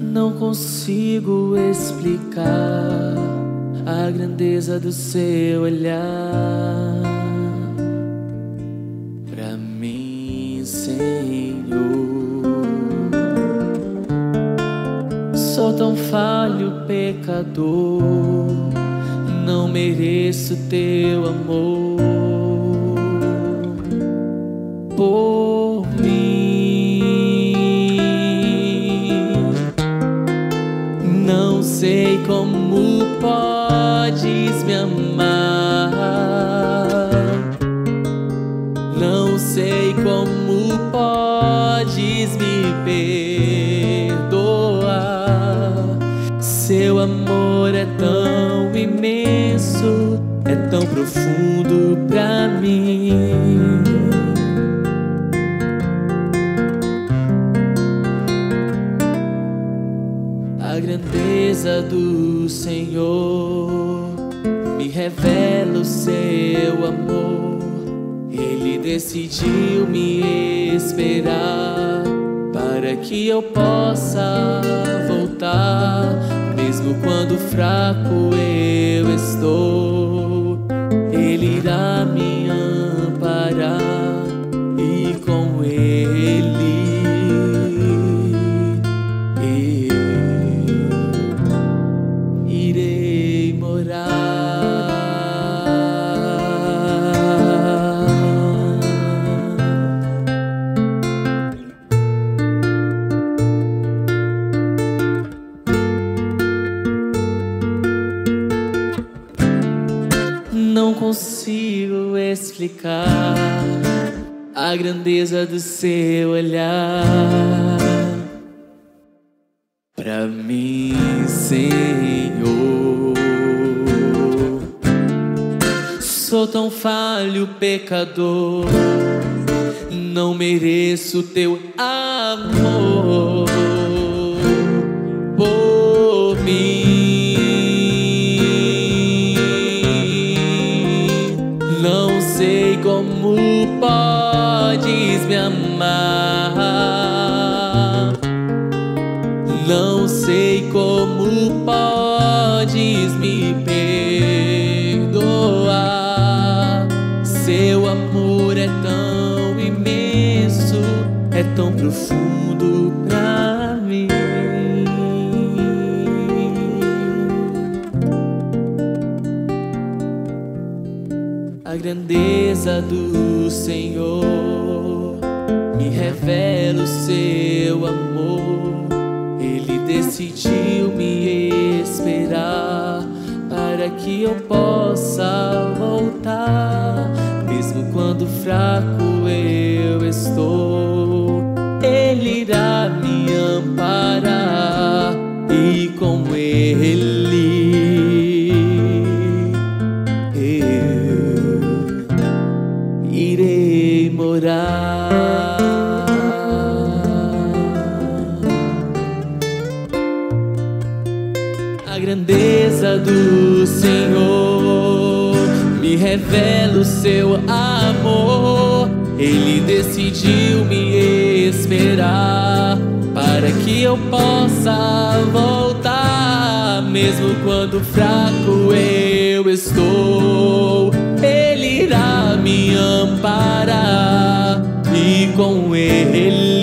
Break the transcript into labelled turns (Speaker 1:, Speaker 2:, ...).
Speaker 1: Não consigo explicar a grandeza do seu olhar para mim, Senhor. Sou tão falho, pecador, não mereço teu amor por sei como podes me amar. Não sei como podes me perdoar. Seu amor é tão imenso, é tão profundo pra mim. A grandeza do Senhor me revela o seu amor. Ele decidiu me esperar para que eu possa voltar, mesmo quando fraco eu consigo explicar a grandeza do seu olhar para mim, Senhor. Sou tão falho, pecador, não mereço teu amor podes me amar. Não sei como podes me perdoar. Seu amor é tão imenso, é tão profundo pra mim. A grandeza do Senhor me revela o seu amor. Ele decidiu me esperar para que eu possa voltar, mesmo quando fraco eu estou. Ele irá me amparar e com ele eu irei morar. A grandeza do Senhor me revela o seu amor. Ele decidiu me esperar para que eu possa voltar, mesmo quando fraco eu estou. Ele irá me amparar e com ele